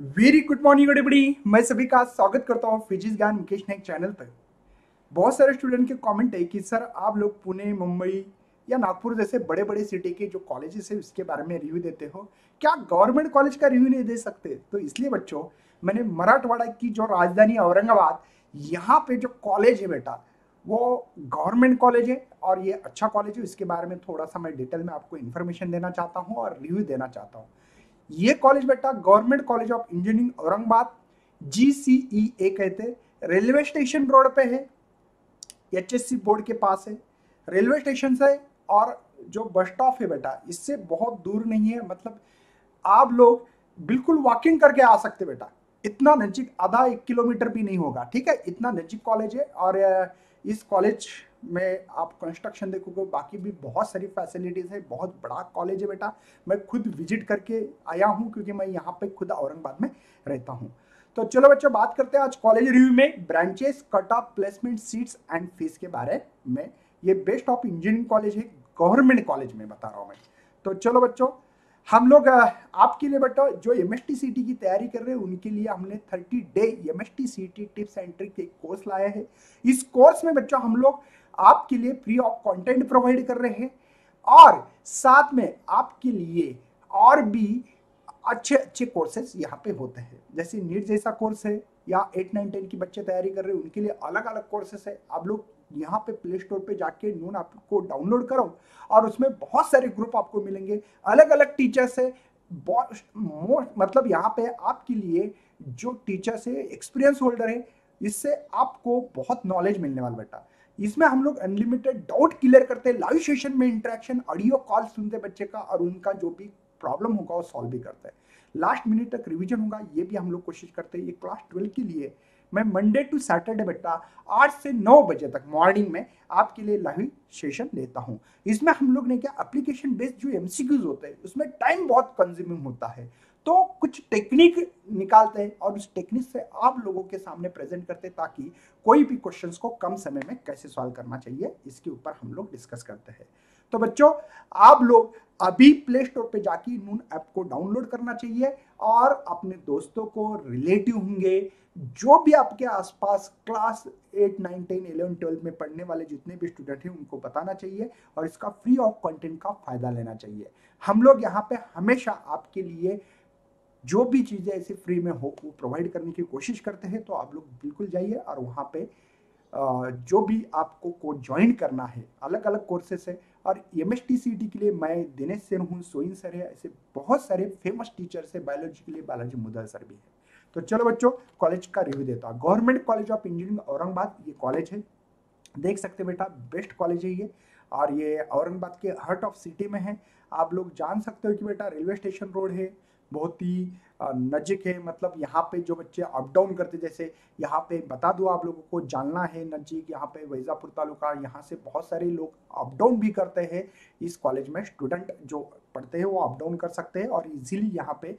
Very good morning everybody मैं सभी का स्वागत करता हूँ फिजिक्स ज्ञान मुकेश नायक चैनल पर। बहुत सारे स्टूडेंट के कमेंट है कि, सर, आप लोग पुणे, मुंबई या नागपुर जैसे बड़े बड़े सिटी के जो कॉलेजेस है उसके बारे में रिव्यू देते हो। क्या गवर्नमेंट कॉलेज का रिव्यू नहीं दे सकते? तो इसलिए बच्चों, मैंने मराठवाड़ा की जो राजधानी औरंगाबाद, यहाँ पे जो कॉलेज है बेटा, वो गवर्नमेंट कॉलेज है और ये अच्छा कॉलेज है। इसके बारे में थोड़ा सा मैं डिटेल में आपको इन्फॉर्मेशन देना चाहता हूँ और रिव्यू देना चाहता हूँ। ये कॉलेज बेटा Government College of Engineering Aurangabad G C E A कहते रेलवे स्टेशन रोड पे है एच एस सी बोर्ड के पास है। रेलवे स्टेशन से और जो बस स्टॉप है बेटा, इससे बहुत दूर नहीं है। मतलब आप लोग बिल्कुल वॉकिंग करके आ सकते बेटा। इतना नजीक आधा एक किलोमीटर भी नहीं होगा, ठीक है? इतना नजीक कॉलेज है और इस कॉलेज में आप कंस्ट्रक्शन देखोगे, बाकी भी बहुत सारी फैसिलिटीज़ है, बहुत बड़ा कॉलेज है बेटा। मैं खुद विज़िट करके आया हूँ, क्योंकि मैं यहाँ पे खुद औरंगाबाद में रहता हूँ। तो चलो बच्चों, बात करते हैं आज कॉलेज रिव्यू में branches cut off placement seats and fees के बारे में। ये बेस्ट ऑफ़ इंजीनियरिंग कॉलेज है गवर्नमेंट कॉलेज में बता रहा हूँ मैं। तो चलो बच्चों, हम लोग आपके लिए बेटा, जो एम एस की तैयारी कर रहे हैं, उनके लिए हमने 30 day M S tips and trick एक कोर्स लाया है। इस कोर्स में बच्चों, हम लोग आपके लिए फ्री ऑफ़ कंटेंट प्रोवाइड कर रहे हैं और साथ में आपके लिए और भी अच्छे अच्छे कोर्सेज यहाँ पे होते हैं। जैसे नीट जैसा कोर्स है या एट नाइन टेन की बच्चे तैयारी कर रहे हैं, उनके लिए अलग अलग कोर्सेस है। आप लोग यहाँ पे प्ले स्टोर पे जाके नून आपको डाउनलोड करो और उसमें बहुत सारे ग्रुप आपको मिलेंगे। अलग अलग टीचर्स है मतलब यहाँ पे आपके लिए जो टीचर्स है एक्सपीरियंस होल्डर है, इससे आपको बहुत नॉलेज मिलने वाला बेटा। इसमें हम लोग अनलिमिटेड डाउट क्लियर करते हैं। लाइव सेशन में इंटरेक्शन ऑडियो कॉल सुनते बच्चे का और उनका जो भी प्रॉब्लम होगा वो सॉल्व भी करते हैं। लास्ट मिनट तक रिवीजन होगा, ये भी हम लोग कोशिश करते हैं। ये क्लास ट्वेल्व के लिए मैं मंडे टू सैटरडे बेटा आठ से नौ बजे तक मॉर्निंग में आपके लिए लाइव सेशन लेता हूँ। इसमें हम लोग ने क्या एप्लीकेशन बेस्ड जो एमसीक्यूज होते हैं, उसमें टाइम बहुत कंज्यूमिंग होता है। तो कुछ टेक्निक निकालते हैं और उस टेक्निक से आप लोगों के सामने प्रेजेंट करते हैं ताकि कोई भी क्वेश्चंस को कम समय में कैसे सॉल्व करना चाहिए, इसके ऊपर हम लोग डिस्कस करते हैं। तो बच्चों, आप लोग अभी प्ले स्टोर पे जाके नून ऐप को डाउनलोड करना चाहिए और अपने दोस्तों को रिलेटिव होंगे, जो भी आपके आसपास class eight nine ten eleven twelve में पढ़ने वाले जितने भी स्टूडेंट हैं, उनको बताना चाहिए और इसका फ्री ऑफ़ कंटेंट का फ़ायदा लेना चाहिए। हम लोग यहाँ पे हमेशा आपके लिए जो भी चीज़ें ऐसी फ्री में हो, वो प्रोवाइड करने की कोशिश करते हैं तो आप लोग बिल्कुल जाइए और वहाँ पे जो भी आपको को ज्वाइन करना है अलग अलग कोर्सेस है। और एम एस के लिए मैं दिनेश सेन हूँ सोइन सर है, ऐसे बहुत सारे फ़ेमस टीचर्स है बायोलॉजी के लिए बायोलॉजी मुदल सर भी है। तो चलो बच्चों कॉलेज का रिव्यू देता हूँ। Government College of Engineering Aurangabad, ये कॉलेज है। देख सकते बेटा बेस्ट कॉलेज है ये। और ये औरंगाबाद के हार्ट ऑफ़ सिटी में है। आप लोग जान सकते हो कि बेटा रेलवे स्टेशन रोड है। बहुत ही नजिक है। मतलब यहाँ पे जो बच्चे अप डाउन करते जैसे यहाँ पे बता दो आप लोगों को जानना है नज़दीक यहाँ पे वैजापुर तालुका, यहाँ से बहुत सारे लोग अप डाउन भी करते हैं। इस कॉलेज में स्टूडेंट जो पढ़ते हैं, वो अप डाउन कर सकते हैं और इजीली यहाँ पे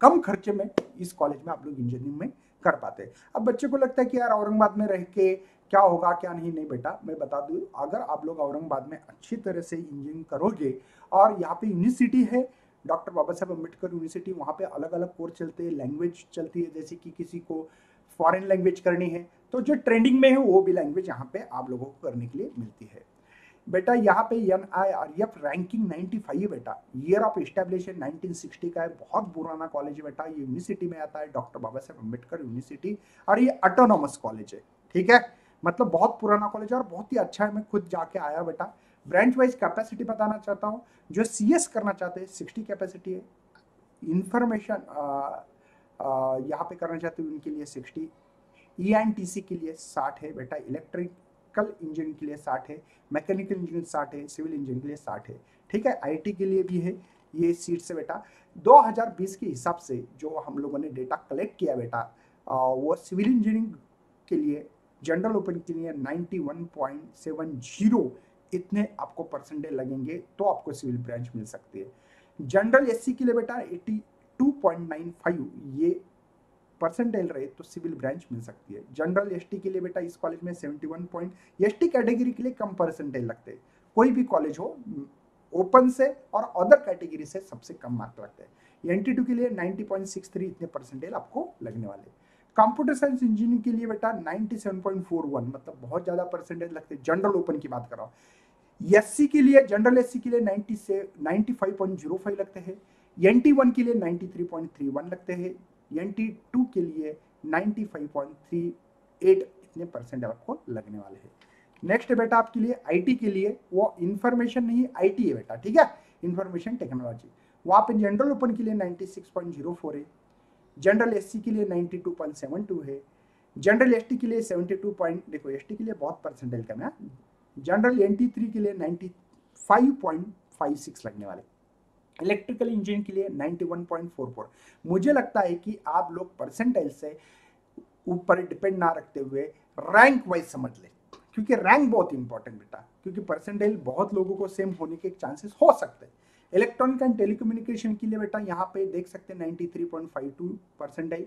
कम खर्चे में इस कॉलेज में आप लोग इंजीनियरिंग में कर पाते हैं। अब बच्चे को लगता है कि यार औरंगाबाद में रह के क्या होगा, क्या नहीं? नहीं बेटा, मैं बता दूँ, अगर आप लोग औरंगाबाद में अच्छी तरह से इंजीनियरिंग करोगे और यहाँ पे यूनिवर्सिटी है डॉक्टर बाबा साहब अंबेडकर यूनिवर्सिटी, वहाँ पे अलग अलग कोर्स चलते हैं लैंग्वेज चलती है, जैसे कि किसी को फॉरेन लैंग्वेज करनी है तो जो ट्रेंडिंग में है, वो भी लैंग्वेज यहाँ पे आप लोगों को करने के लिए मिलती है। बेटा, यहाँ पे N I R F ranking 95 है बेटा ईयर ऑफ़ एस्टेब्लिशन 1960 का है, बहुत पुराना कॉलेज है बेटा, ये यूनिवर्सिटी में आता है, डॉक्टर बाबा साहब अंबेडकर यूनिवर्सिटी, और ये ऑटोनॉमस कॉलेज है, ठीक है? मतलब बहुत पुराना कॉलेज है और बहुत ही अच्छा है, मैं खुद जाके आया बेटा ब्रांच वाइज कैपेसिटी बताना चाहता हूँ। जो सी एस करना चाहते हैं सिक्सटी कैपेसिटी है। इंफॉर्मेशन यहाँ पे करना चाहते हैं उनके लिए sixty E N T C के लिए साठ है। बेटा इलेक्ट्रिकल इंजीनियरिंग के लिए साठ है। मैकेनिकल इंजीनियरिंग साठ है। सिविल इंजीनियरिंग के लिए साठ है। ठीक है? आईटी के लिए भी है ये सीट से बेटा। 2020 के हिसाब से जो हम लोगों ने डेटा कलेक्ट किया बेटा वो सिविल इंजीनियरिंग के लिए जनरल ओपन के लिए 91.70 इतने आपको परसेंटेज लगेंगे तो आपको सिविल ब्रांच मिल सकती है। जनरल एससी के लिए बेटा 82.95 ये परसेंटेज रहे तो सिविल ब्रांच मिल सकती है। जनरल एसटी के लिए बेटा इस कॉलेज में 71 पॉइंट एसटी कैटेगरी के लिए कम परसेंटेज लगते हैं। कोई भी कॉलेज हो ओपन से और अदर कैटेगरी से सबसे कम मार्क लगते हैं। एन के लिए 90.63 इतने परसेंटेज आपको लगने वाले कंप्यूटर साइंस इंजीनियरिंग के लिए बेटा 97.41 मतलब बहुत ज़्यादा परसेंटेज लगते हैं। जनरल ओपन की बात कर रहा हूँ। एस के लिए जनरल एससी के लिए 90 से 95.05 लगते हैं। एन के लिए 93.31 लगते हैं। एन के लिए 95.38 इतने परसेंट आपको लगने वाले हैं। नेक्स्ट बेटा आपके लिए आईटी के लिए, वो इंफॉर्मेशन नहीं आईटी है बेटा, ठीक है? इंफॉर्मेशन टेक्नोलॉजी वहाँ पे जनरल ओपन के लिए 96.04 है। जनरल एससी के लिए 92.72 है। जनरल एसटी के लिए 72 पॉइंट देखो एसटी के लिए बहुत परसेंटेज कम है जनरल एनटी थ्री के लिए 95.56 लगने वाले। इलेक्ट्रिकल इंजीनियर के लिए 91.44 मुझे लगता है कि आप लोग परसेंटेज से ऊपर डिपेंड ना रखते हुए रैंक वाइज समझ ले। क्योंकि रैंक बहुत इंपॉर्टेंट बेटा। क्योंकि परसेंटेज बहुत लोगों को सेम होने के चांसेस हो सकते हैं। इलेक्ट्रॉनिक एंड टेलीकम्युनिकेशन के लिए बेटा यहाँ पे देख सकते हैं 93.52 परसेंटेज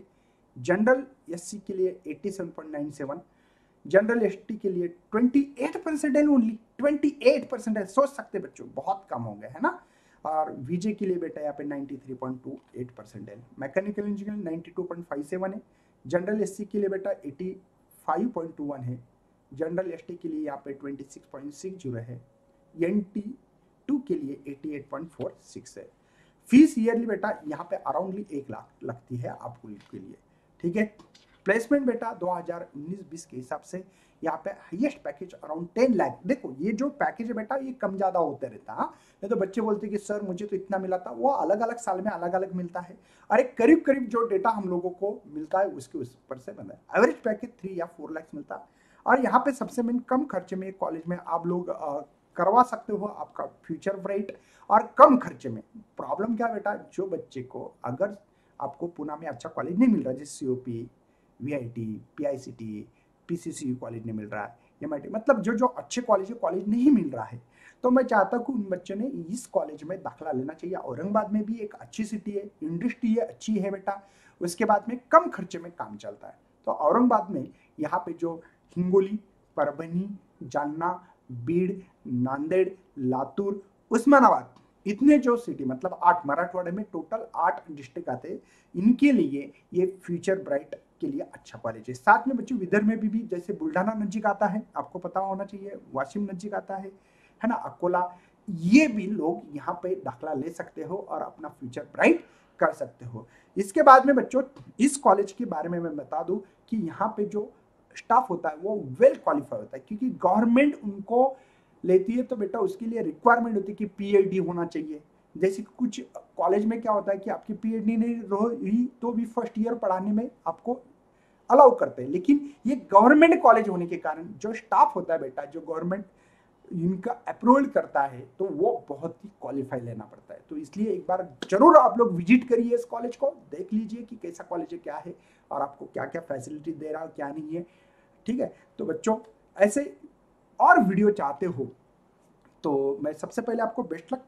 जनरल एससी के लिए 87.97 जनरल एसटी के लिए 28 परसेंटेज ओनली 28 परसेंटेज सोच सकते बच्चों, बहुत कम हो गए, है ना? और वीजे के लिए बेटा यहाँ पे 93.28 परसेंटेज मैकेनिकल इंजीनियरिंग 92.57 है। जनरल एससी के लिए बेटा 85.21 है। जनरल एसटी के लिए यहाँ पे 26.60 है। एन टू के लिए 88.46 है। फ़ीस ईयरली बेटा यहाँ पे अराउंडली एक लाख लगती है आपको के लिए। ठीक है? प्लेसमेंट बेटा 2019-20 के हिसाब से यहाँ पे highest package around ten lakh देखो, ये जो पैकेज है बेटा, ये कम ज़्यादा होते रहता, है? हाँ? नहीं तो बच्चे बोलते कि, सर, मुझे तो इतना मिला था। वो अलग अलग साल में अलग अलग मिलता है। एक करीब करीब जो डेटा हम लोगों को मिलता है, उसके उस पर से बना है। एवरेज पैकेज थ्री या फोर लैक्स मिलता। है और यहाँ पे सबसे मेन कम खर्चे में कॉलेज में आप लोग करवा सकते हो आपका फ्यूचर ब्राइट और कम खर्चे में। प्रॉब्लम क्या बेटा? जो बच्चे को अगर आपको पूना में अच्छा कॉलेज नहीं मिल रहा, जैसे C O P V I T P I C T P C C college नहीं मिल रहा है एम आई टी मतलब जो जो अच्छे कॉलेज है कॉलेज नहीं मिल रहा है। तो मैं चाहता हूँ कि उन बच्चों ने इस कॉलेज में दाखिला लेना चाहिए। औरंगाबाद में भी एक अच्छी सिटी है इंडस्ट्री है, अच्छी है बेटा। उसके बाद में कम खर्चे में काम चलता है। तो औरंगाबाद में यहाँ पे जो हिंगोली, परभनी, जालना बीड़ नांदेड़ लातूर उस्मानाबाद इतने जो सिटी मतलब आठ मराठवाड़े में टोटल आठ डिस्ट्रिक्ट आते हैं इनके लिए ये फ्यूचर ब्राइट के लिए अच्छा कॉलेज है। साथ में बच्चों विदर्भ में भी, भी जैसे बुल्ढाना नज़दीक आता है आपको पता होना चाहिए वाशिम नज़दीक आता है है ना अकोला ये भी लोग यहाँ पे दाखला ले सकते हो और अपना फ्यूचर ब्राइट कर सकते हो। इसके बाद में बच्चों इस कॉलेज के बारे में मैं बता दूँ कि यहाँ पे जो स्टाफ होता है, वो वेल क्वालिफाई होता है क्योंकि गवर्नमेंट उनको लेती है तो बेटा उसके लिए रिक्वायरमेंट होती है कि पीएचडी होना चाहिए। जैसे कुछ कॉलेज में क्या होता है कि आपकी पीएचडी नहीं रही तो भी फ़र्स्ट ईयर पढ़ाने में आपको अलाउ करते हैं। लेकिन ये गवर्नमेंट कॉलेज होने के कारण जो स्टाफ होता है बेटा, जो गवर्नमेंट इनका अप्रूवल करता है तो वो बहुत ही क्वालिफाई लेना पड़ता है। तो इसलिए एक बार ज़रूर आप लोग विज़िट करिए इस कॉलेज को, देख लीजिए कि कैसा कॉलेज है, क्या है, और आपको क्या क्या फैसिलिटी दे रहा है, क्या नहीं है। ठीक है? तो बच्चों, ऐसे और वीडियो चाहते हो तो मैं सबसे पहले आपको बेस्ट लक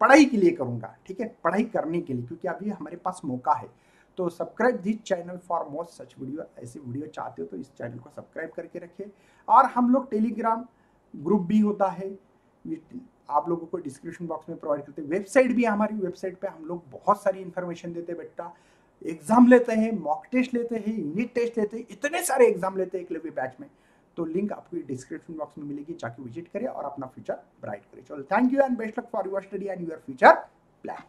पढ़ाई के लिए करूँगा। ठीक है? पढ़ाई करने के लिए, क्योंकि अभी हमारे पास मौका है। तो subscribe this channel for most such video ऐसे वीडियो चाहते हो तो इस चैनल को सब्सक्राइब करके रखिए। और हम लोग टेलीग्राम ग्रुप भी होता है आप लोगों को डिस्क्रिप्शन बॉक्स में प्रोवाइड करते हैं। वेबसाइट भी हमारी वेबसाइट पे हम लोग बहुत सारी इन्फॉर्मेशन देते हैं बेटा। एग्ज़ाम लेते हैं मॉक टेस्ट लेते हैं यूनिट टेस्ट लेते हैं, इतने सारे एग्ज़ाम लेते हैं एक बैच में। तो लिंक आपको डिस्क्रिप्शन बॉक्स में मिलेगी, जाके विज़िट करें और अपना फ्यूचर ब्राइट करें। चलो thank you and best luck for your study and your future plan